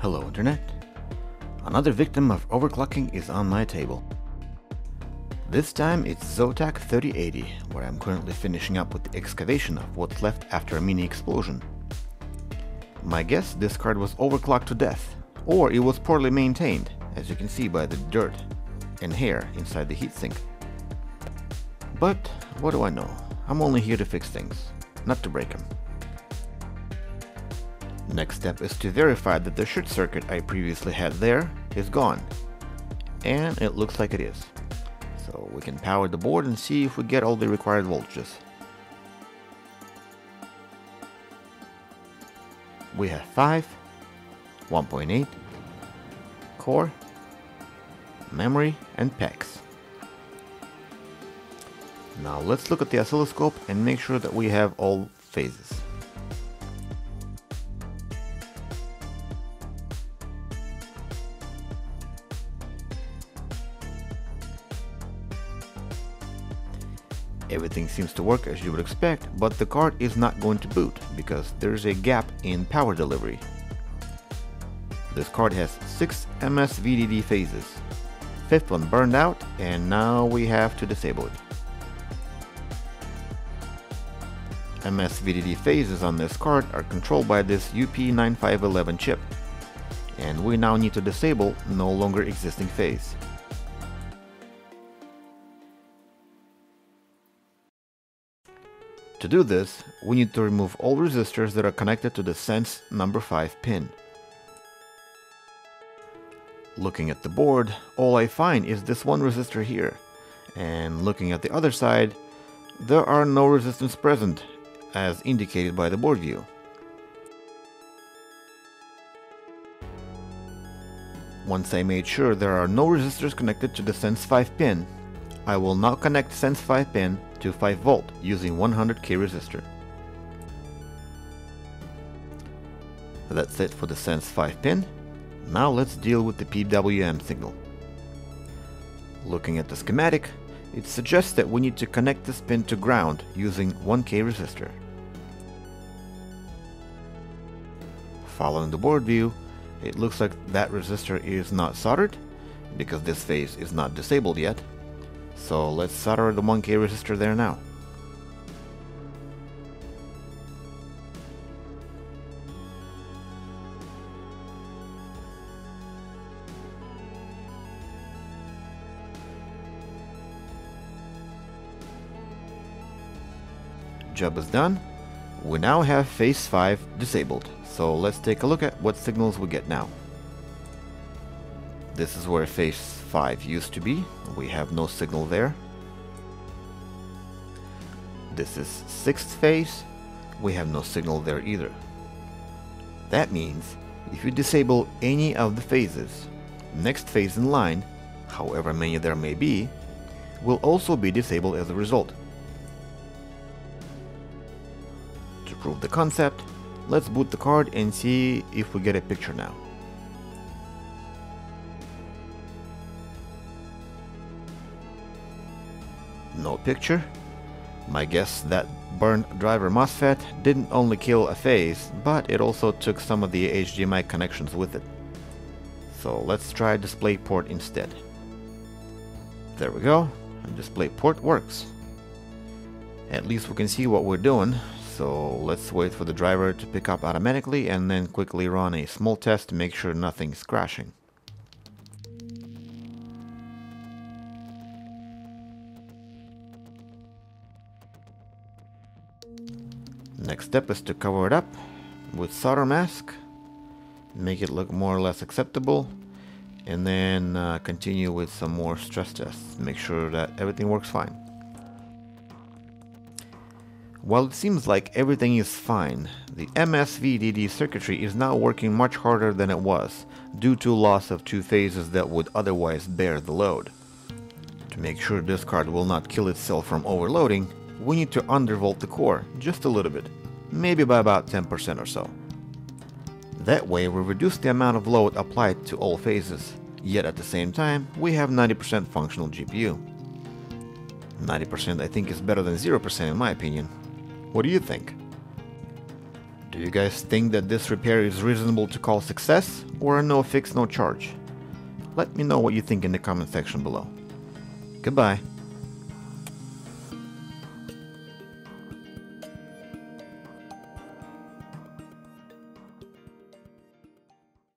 Hello Internet. Another victim of overclocking is on my table. This time it's Zotac 3080, where I'm currently finishing up with the excavation of what's left after a mini explosion. My guess this card was overclocked to death, or it was poorly maintained, as you can see by the dirt and hair inside the heatsink. But what do I know? I'm only here to fix things, not to break them. Next step is to verify that the short circuit I previously had there is gone. And it looks like it is. So we can power the board and see if we get all the required voltages. We have 5, 1.8, core, memory and PEX. Now let's look at the oscilloscope and make sure that we have all phases. Everything seems to work as you would expect, but the card is not going to boot because there's a gap in power delivery. This card has 6 MS VDD phases. Fifth one burned out and now we have to disable it. MS VDD phases on this card are controlled by this UP9511 chip and we now need to disable no longer existing phase. To do this, we need to remove all resistors that are connected to the sense number 5 pin. Looking at the board, all I find is this one resistor here, and looking at the other side, there are no resistance present, as indicated by the board view. Once I made sure there are no resistors connected to the Sense 5 pin, I will now connect Sense 5 pin to 5 volt using 100k resistor. That's it for the Sense 5 pin. Now let's deal with the PWM signal. Looking at the schematic, it suggests that we need to connect this pin to ground using 1k resistor. Following the board view, it looks like that resistor is not soldered because this phase is not disabled yet. So let's solder the 1k resistor there now. Job is done. We now have phase 5 disabled, so let's take a look at what signals we get now. This is where phase 5 used to be, we have no signal there. This is 6th phase, we have no signal there either. That means if you disable any of the phases, next phase in line, however many there may be, will also be disabled as a result. To prove the concept, let's boot the card and see if we get a picture now. No picture. My guess that burned driver MOSFET didn't only kill a phase, but it also took some of the HDMI connections with it. So let's try DisplayPort instead. There we go, and DisplayPort works. At least we can see what we're doing, so let's wait for the driver to pick up automatically and then quickly run a small test to make sure nothing's crashing. Next step is to cover it up with solder mask, make it look more or less acceptable, and then uh, continue with some more stress tests, make sure that everything works fine. While it seems like everything is fine, the MSVDD circuitry is now working much harder than it was, due to loss of two phases that would otherwise bear the load. To make sure this card will not kill itself from overloading, we need to undervolt the core, just a little bit, maybe by about 10% or so. That way we reduce the amount of load applied to all phases, yet at the same time we have 90% functional GPU. 90% I think is better than 0% in my opinion. What do you think? Do you guys think that this repair is reasonable to call success or a no fix no charge? Let me know what you think in the comment section below. Goodbye.